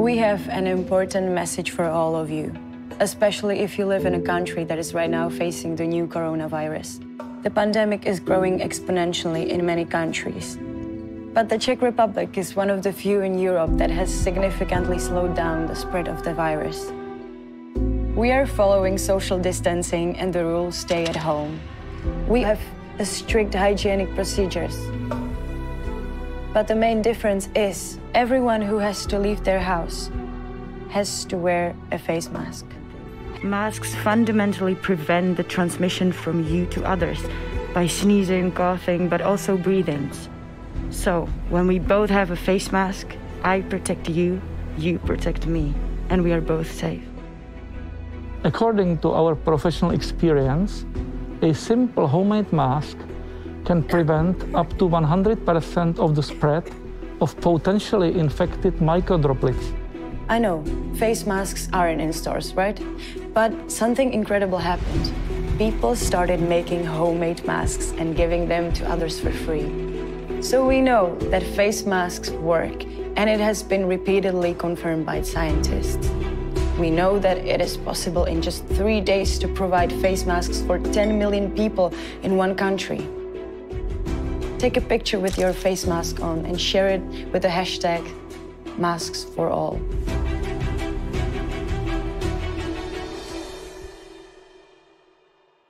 We have an important message for all of you, especially if you live in a country that is right now facing the new coronavirus. The pandemic is growing exponentially in many countries. But the Czech Republic is one of the few in Europe that has significantly slowed down the spread of the virus. We are following social distancing and the rules stay at home. We have strict hygienic procedures. But the main difference is everyone who has to leave their house has to wear a face mask. Masks fundamentally prevent the transmission from you to others by sneezing, coughing, but also breathing. So, when we both have a face mask, I protect you, you protect me, and we are both safe. According to our professional experience, a simple homemade mask can prevent up to 100% of the spread of potentially infected microdroplets. I know, face masks aren't in stores, right? But something incredible happened. People started making homemade masks and giving them to others for free. So we know that face masks work, and it has been repeatedly confirmed by scientists. We know that it is possible in just three days to provide face masks for 10 million people in one country. Take a picture with your face mask on and share it with the hashtag masks for all.